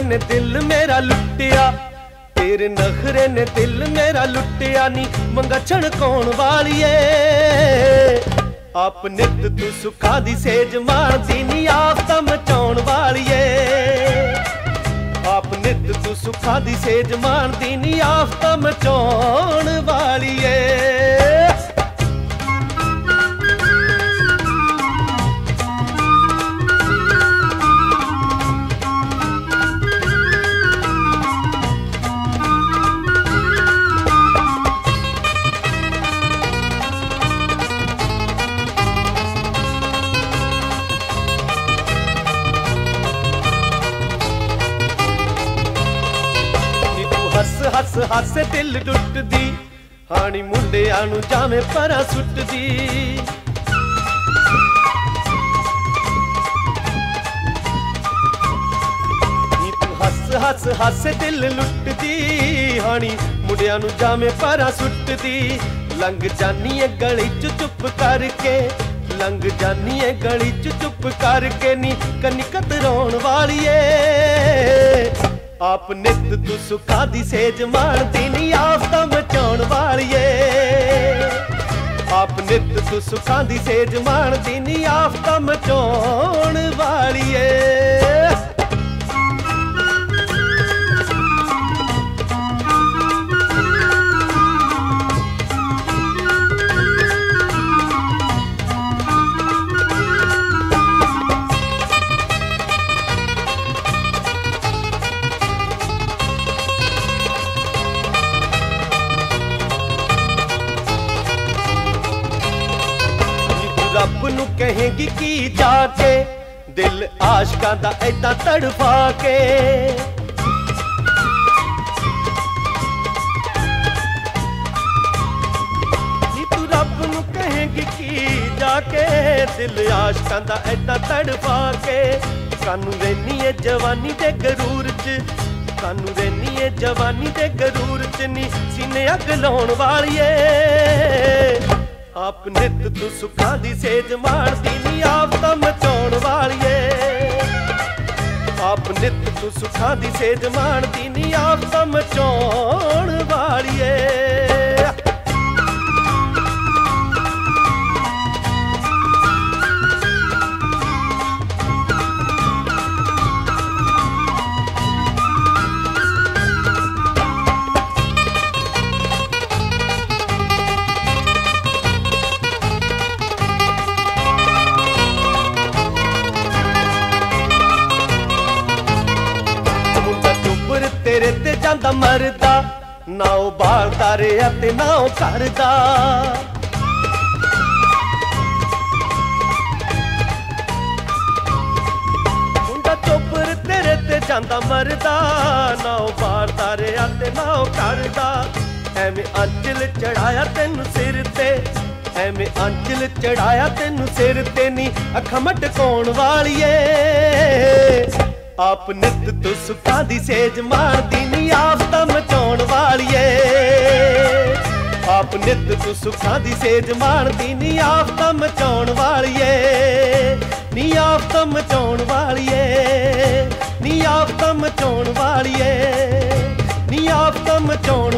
ਨੇ ਦਿਲ ਮੇਰਾ ਲੁੱਟਿਆ। ਤੇਰੇ ਨਖਰੇ ਨੇ ਦਿਲ ਮੇਰਾ ਲੁੱਟਿਆ ਨੀ। ਮੰਗਾ ਛਣਕਾਉਣ ਵਾਲੀਏ। ਆਪ ਨਿਤ ਤੂੰ ਸੁਖਾ ਦੀ ਸੇਜ ਮਾਰਦੀ ਨੀ ਆਫਤਾ ਮਚਾਉਣ ਵਾਲੀਏ। ਆਪ ਨਿਤ ਤੂੰ ਸੁਖਾ ਦੀ ਸੇਜ ਮਾਰਦੀ ਨੀ ਆਫਤਾ ਮਚਾਉਣ ਵਾਲੀਏ। ਹੱਸ ਹੱਸ ਹੱਸ ਦਿਲ ਟੁੱਟਦੀ। ਹਾਣੀ ਮੁੰਡਿਆਂ ਨੂੰ ਜਾਵੇਂ ਪਰਾਂ ਸੁੱਟਦੀ। ਹੱਸ ਹੱਸ ਹੱਸ ਦਿਲ ਲੁੱਟਦੀ। ਹਾਣੀ ਮੁੰਡਿਆਂ ਨੂੰ ਜਾਵੇਂ ਪਰਾਂ ਸੁੱਟਦੀ। ਲੰਘ ਜਾਨੀ ਏ ਗਲੀ ਚ ਚੁੱਪ ਕਰਕੇ। ਲੰਘ ਜਾਨੀ ਏ ਗਲੀ ਚ ਚੁੱਪ ਕਰਕੇ ਨੀ ਕੰਨੀ ਕਤਰਾਉਣ ਵਾਲੀਏ। ਆਪ ਨਿਤ ਤੂੰ ਸੁਖਾ ਦੀ ਸੇਜ ਮਾਣਦੀ ਨੀ ਆਫਤਾਂ ਮਚਾਉਣ ਵਾਲੀਏ। ਆਪ ਨਿਤ ਤੂੰ ਸੁਖਾਂ ਦੀ ਸੇਜ ਮਾਣਦੀ ਨੀ ਆਫਤਾਂ ਮਚਾਉਣ ਵਾਲੀਏ। ਨੂੰ ਕਹੇਂਗੀ ਕੀ ਜਾ ਕੇ? ਦਿਲ ਆਸ਼ਕਾਂ ਦਾ ਐਦਾਂ ਤੜਫਾ ਕੇ। ਕੀ ਜਾ ਕੇ? ਦਿਲ ਆਸ਼ਕਾਂ ਦਾ ਐਦਾਂ ਤੜਫਾ ਕੇ। ਕਾਨੂੰ ਰਹਿਨੀ ਏ ਜਵਾਨੀ ਦੇ ਗਰੂਰ ਚ। ਕਾਨੂੰ ਰਹਿਨੀ ਏ ਜਵਾਨੀ ਦੇ ਗਰੂਰ ਚ। ਨੀ ਸੀਨੇ ਅੱਗ ਲਾਉਣ ਵਾਲੀਏ। ਆਪ ਨਿਤ ਤੂੰ ਸੁੱਖਾਂ ਦੀ ਸੇਜ ਮਾਰਦੀ ਨੀ ਆਪ ਤਾਂ ਮਚਾਉਣ ਵਾਲੀਏ। ਆਪ ਨਿਤ ਤੂੰ ਸੁੱਖਾਂ ਦੀ ਸੇਜ ਮਾਣਦੀ ਨੀ ਆਪ ਤਾਂ ਮਚਾਉਣ ਜਾਂਦਾ ਮਰਦਾ, ਨਾ ਉਹ ਬਾਲਦਾ ਰਿਆ ਤੇ ਨਾ ਉਹ ਕਰਦਾ। ਮੁੰਡਾ ਤੇਰੇ ਤੇ ਜਾਂਦਾ ਮਰਦਾ, ਨਾ ਉਹ ਬਾਲਦਾ ਰਿਆ ਤੇ ਨਾ ਉਹ ਕਰਦਾ। ਐਵੇਂ ਅੰਚਲ ਚੜਾਇਆ ਤੈਨੂੰ ਸਿਰ ਤੇ, ਐਵੇਂ ਅੰਚਲ ਚੜਾਇਆ ਤੈਨੂੰ ਸਿਰ ਤੇ ਨੀ, ਅੱਖਾਂ ਮਟਕਾਉਣ ਵਾਲੀਏ। ਆਪ ਨਿਤ ਤੁਸਫਾ ਦੀ ਸੇਜ ਮਾਰਦੀ ਨੀ, ਆਪ ਤਾਂ ਮਚਾਉਣ ਵਾਲੀਏ। ਆਪ ਨਿਤ ਤੁਸਫਾ ਦੀ ਸੇਜ ਮਾਰਦੀ ਨੀ, ਆਪ ਤਾਂ ਮਚਾਉਣ ਵਾਲੀਏ। ਨੀ, ਆਪ ਤਾਂ ਮਚਾਉਣ ਵਾਲੀਏ। ਨੀ, ਆਪ ਤਾਂ ਮਚਾਉਣ ਵਾਲੀਏ। ਨੀ, ਆਪ ਤਾਂ ਮਚਾਉਣ